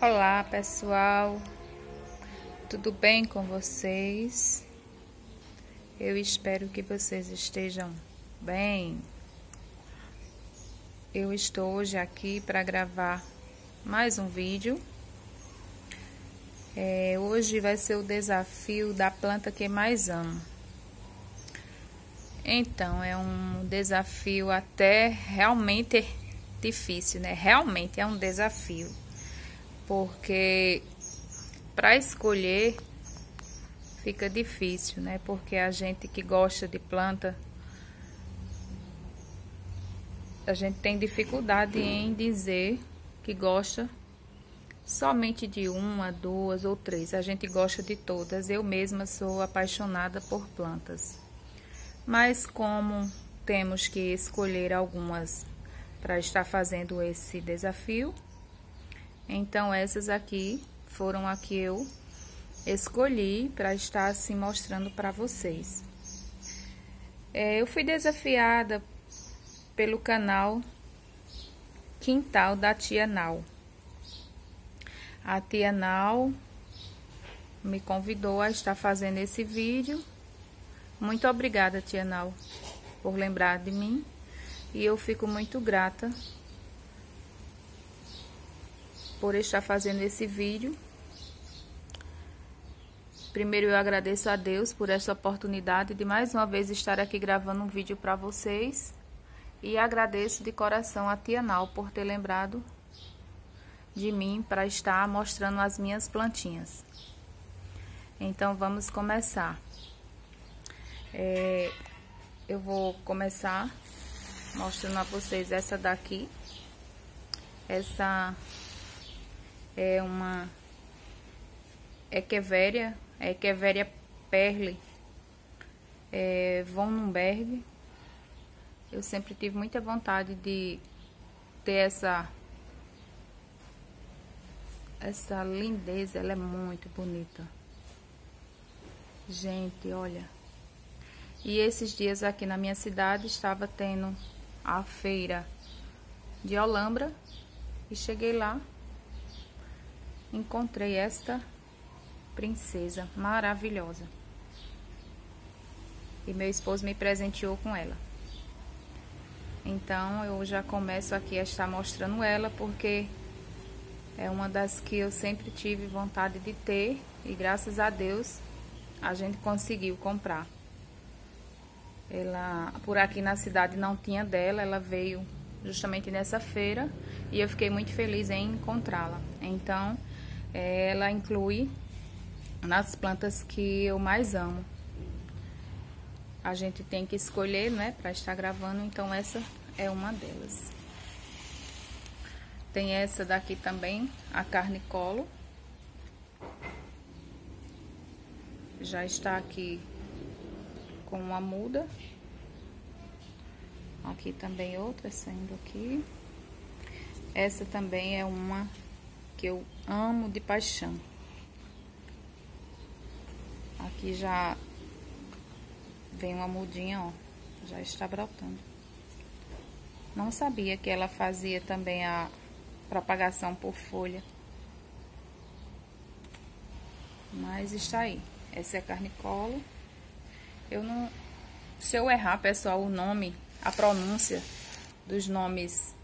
Olá pessoal, tudo bem com vocês? Eu espero que vocês estejam bem. Eu estou hoje aqui para gravar mais um vídeo. É, hoje vai ser o desafio da planta que mais amo. Então, é um desafio até realmente difícil, né? Realmente é um desafio porque para escolher fica difícil, né? Porque a gente que gosta de planta, a gente tem dificuldade em dizer que gosta somente de uma, duas ou três. A gente gosta de todas. Eu mesma sou apaixonada por plantas. Mas como temos que escolher algumas para estar fazendo esse desafio, então, essas aqui foram a que eu escolhi para estar assim mostrando para vocês. É, eu fui desafiada pelo canal Quintal da Tia Nau. A Tia Nau me convidou a estar fazendo esse vídeo. Muito obrigada, Tia Nau, por lembrar de mim. E eu fico muito grata por estar fazendo esse vídeo. Primeiro eu agradeço a Deus por essa oportunidade de mais uma vez estar aqui gravando um vídeo para vocês. E agradeço de coração a Tia Nau por ter lembrado de mim para estar mostrando as minhas plantinhas. Então vamos começar. É, eu vou começar mostrando a vocês essa daqui. Essa é uma Echeveria, Echeveria perle é, von Nürnberg. Eu sempre tive muita vontade de ter essa essa lindeza, ela é muito bonita. Gente, olha. E esses dias aqui na minha cidade estava tendo a feira de Olambra e cheguei lá encontrei esta princesa maravilhosa. E meu esposo me presenteou com ela. Então eu já começo aqui a estar mostrando ela porque é uma das que eu sempre tive vontade de ter e graças a Deus a gente conseguiu comprar. Ela por aqui na cidade não tinha dela, ela veio justamente nessa feira e eu fiquei muito feliz em encontrá-la. Então, ela inclui nas plantas que eu mais amo. A gente tem que escolher, né, para estar gravando, então essa é uma delas. Tem essa daqui também, a carne colo. Já está aqui com uma muda. Aqui também outra saindo aqui. Essa também é uma que eu amo de paixão. Aqui já vem uma mudinha, ó, já está brotando. Não sabia que ela fazia também a propagação por folha. Mas está aí. Essa é a carnicolo. Eu não... Se eu errar, pessoal, o nome, a pronúncia dos nomes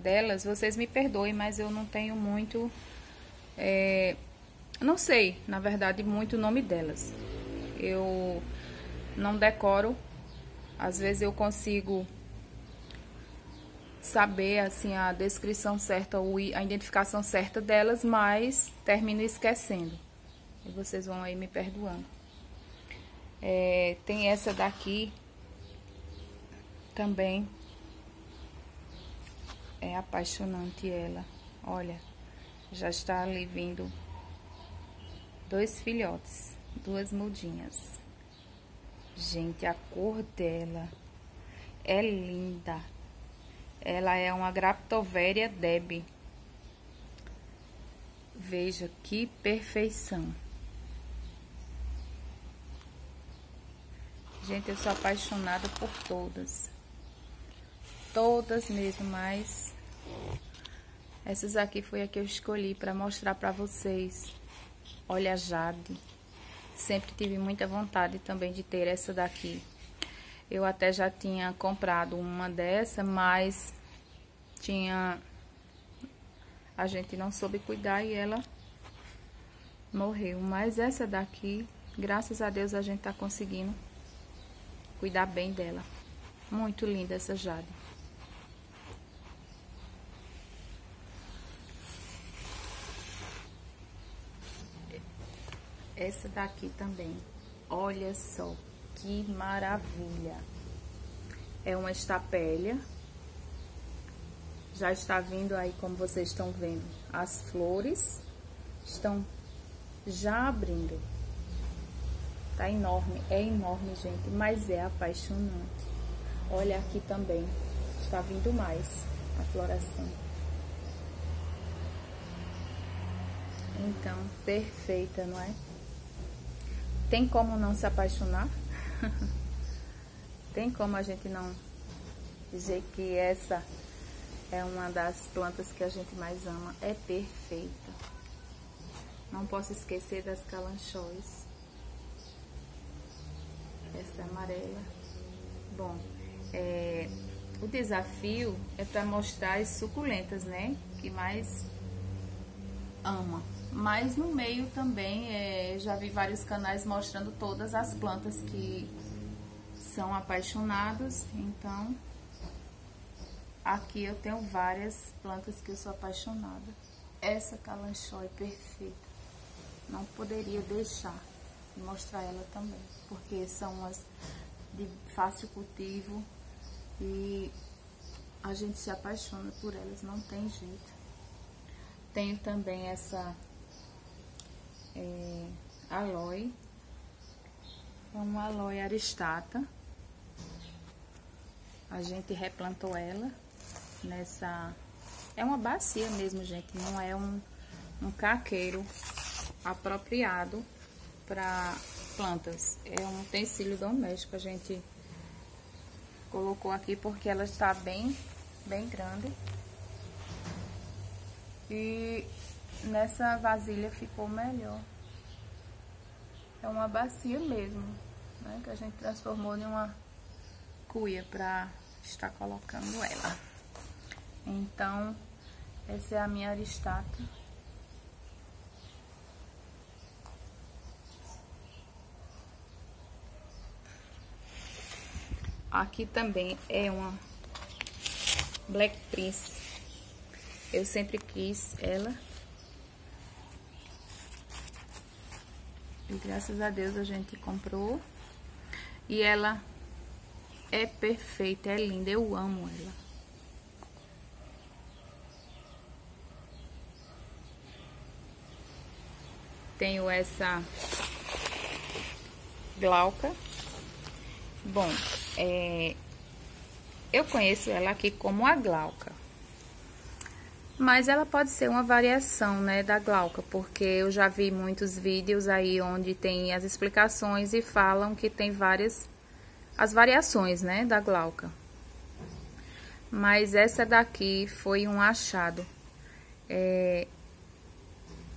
delas, vocês me perdoem, mas eu não tenho muito. É, não sei, na verdade, muito o nome delas. Eu não decoro. Às vezes eu consigo saber assim a descrição certa ou a identificação certa delas, mas termino esquecendo. E vocês vão aí me perdoando. É, tem essa daqui também é apaixonante ela. Olha, já está ali vindo dois filhotes, duas mudinhas. Gente, a cor dela é linda. Ela é uma Graptoveria Deb. Veja que perfeição. Gente, eu sou apaixonada por todas todas mesmo, mas Essas aqui foi a que eu escolhi para mostrar para vocês. Olha a Jade. Sempre tive muita vontade também de ter essa daqui. Eu até já tinha comprado uma dessa, mas tinha... A gente não soube cuidar e ela morreu. Mas essa daqui, graças a Deus, a gente tá conseguindo cuidar bem dela. Muito linda essa Jade. Essa daqui também. Olha só que maravilha. É uma estapélia. Já está vindo aí, como vocês estão vendo, as flores estão já abrindo. Tá enorme, é enorme, gente, mas é apaixonante. Olha aqui também, está vindo mais a floração. Então, perfeita, não é? Tem como não se apaixonar? Tem como a gente não dizer que essa é uma das plantas que a gente mais ama? É perfeita. Não posso esquecer das calanchóis. Essa amarela. Bom, é, o desafio é para mostrar as suculentas, né? Que mais ama. Mas no meio também é, já vi vários canais mostrando todas as plantas que são apaixonados. Então, aqui eu tenho várias plantas que eu sou apaixonada. Essa calanchó é perfeita. Não poderia deixar de mostrar ela também, porque são umas de fácil cultivo e a gente se apaixona por elas, não tem jeito. Tenho também essa é, aloe. É uma aloe aristata. A gente replantou ela nessa... É uma bacia mesmo, gente. Não é um, um caqueiro apropriado para plantas. É um utensílio doméstico. A gente colocou aqui porque ela está bem, bem grande. E nessa vasilha ficou melhor. É uma bacia mesmo, né? Que a gente transformou em uma cuia para estar colocando ela. Então, essa é a minha aristata. Aqui também é uma Black Prince. Eu sempre quis ela. E graças a Deus a gente comprou. E ela é perfeita, é linda. Eu amo ela. Tenho essa glauca. Bom, é, eu conheço ela aqui como a glauca. Mas ela pode ser uma variação, né, da glauca, porque eu já vi muitos vídeos aí onde tem as explicações e falam que tem várias as variações, né, da glauca. Mas essa daqui foi um achado. É,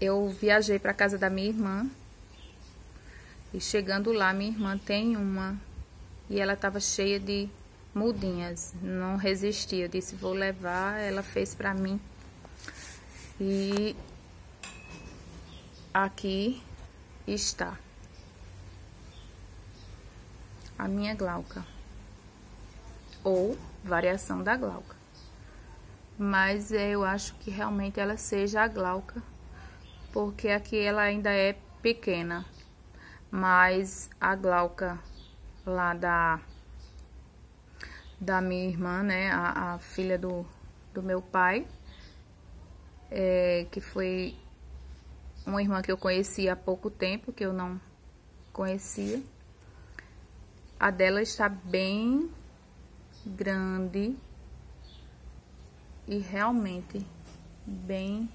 eu viajei para casa da minha irmã e chegando lá, minha irmã tem uma e ela estava cheia de mudinhas, não resistia. Eu disse, vou levar, ela fez para mim e aqui está a minha glauca, ou variação da glauca. Mas eu acho que realmente ela seja a glauca, porque aqui ela ainda é pequena. Mas a glauca lá da, da minha irmã, né, a, a filha do, do meu pai, é, que foi uma irmã que eu conheci há pouco tempo, que eu não conhecia. A dela está bem grande e realmente bem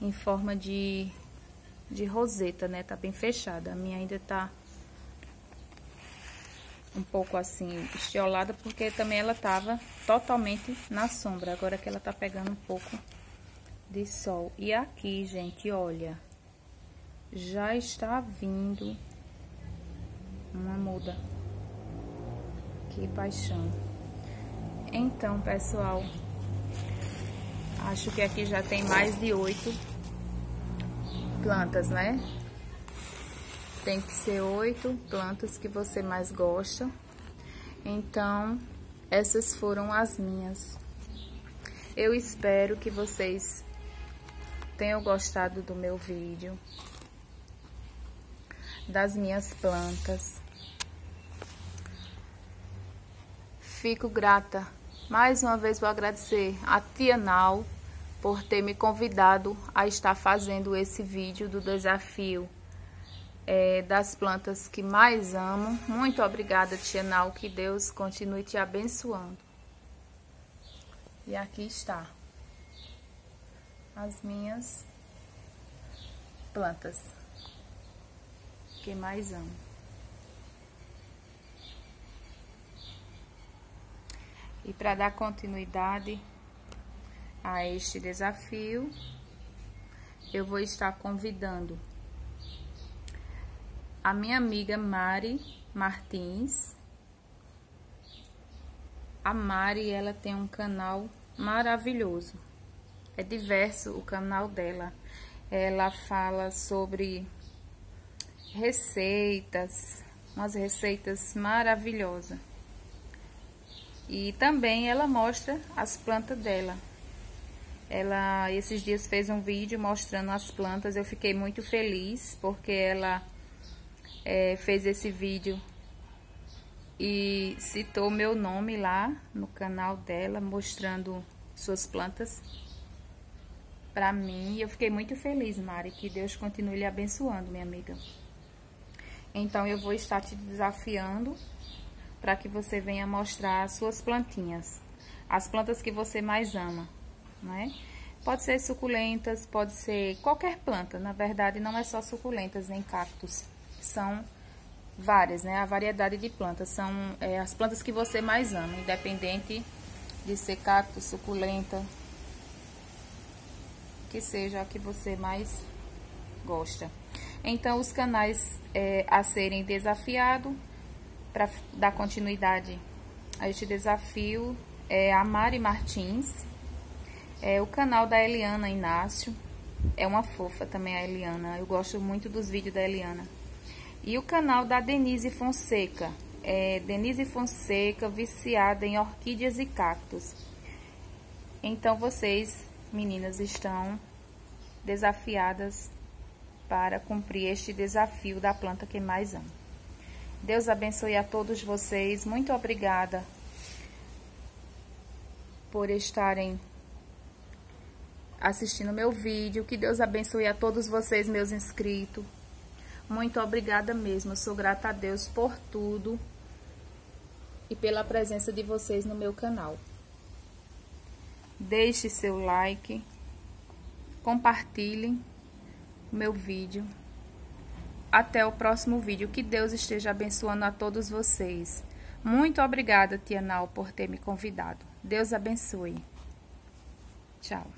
em forma de, de roseta, né? Tá bem fechada. A minha ainda tá um pouco assim estiolada, porque também ela tava totalmente na sombra. Agora que ela tá pegando um pouco de sol. E aqui, gente, olha, já está vindo uma muda. Que paixão. Então, pessoal, acho que aqui já tem mais de oito plantas, né? Tem que ser oito plantas que você mais gosta. Então, essas foram as minhas. Eu espero que vocês tenham gostado do meu vídeo, das minhas plantas. Fico grata. Mais uma vez vou agradecer a Tia Nau por ter me convidado a estar fazendo esse vídeo do desafio é, das plantas que mais amo. Muito obrigada, Tia Nau, que Deus continue te abençoando. E aqui está as minhas plantas que mais amo. E para dar continuidade a este desafio, eu vou estar convidando a minha amiga Mari Martins. A Mari, ela tem um canal maravilhoso. É diverso o canal dela. Ela fala sobre receitas, umas receitas maravilhosas. E também ela mostra as plantas dela. Ela esses dias fez um vídeo mostrando as plantas. Eu fiquei muito feliz porque ela é, fez esse vídeo e citou meu nome lá no canal dela, mostrando suas plantas para mim. Eu fiquei muito feliz, Mari. Que Deus continue lhe abençoando, minha amiga. Então eu vou estar te desafiando para que você venha mostrar as suas plantinhas, as plantas que você mais ama, né? Pode ser suculentas, pode ser qualquer planta, na verdade não é só suculentas nem cactos, são várias, né? A variedade de plantas, são é, as plantas que você mais ama, independente de ser cacto, suculenta, que seja a que você mais gosta. Então, os canais é, a serem desafiados para dar continuidade a este desafio é a Mari Martins, é o canal da Eliana Inácio, é uma fofa também a Eliana, eu gosto muito dos vídeos da Eliana. E o canal da Denise Fonseca, é Denise Fonseca, viciada em orquídeas e cactos. Então vocês, meninas, estão desafiadas para cumprir este desafio da planta que mais amo. Deus abençoe a todos vocês. Muito obrigada por estarem assistindo meu vídeo. Que Deus abençoe a todos vocês, meus inscritos. Muito obrigada mesmo. Eu sou grata a Deus por tudo e pela presença de vocês no meu canal. Deixe seu like, compartilhem o meu vídeo até o próximo vídeo. Que Deus esteja abençoando a todos vocês. Muito obrigada, Tia Nau, por ter me convidado. Deus abençoe. Tchau.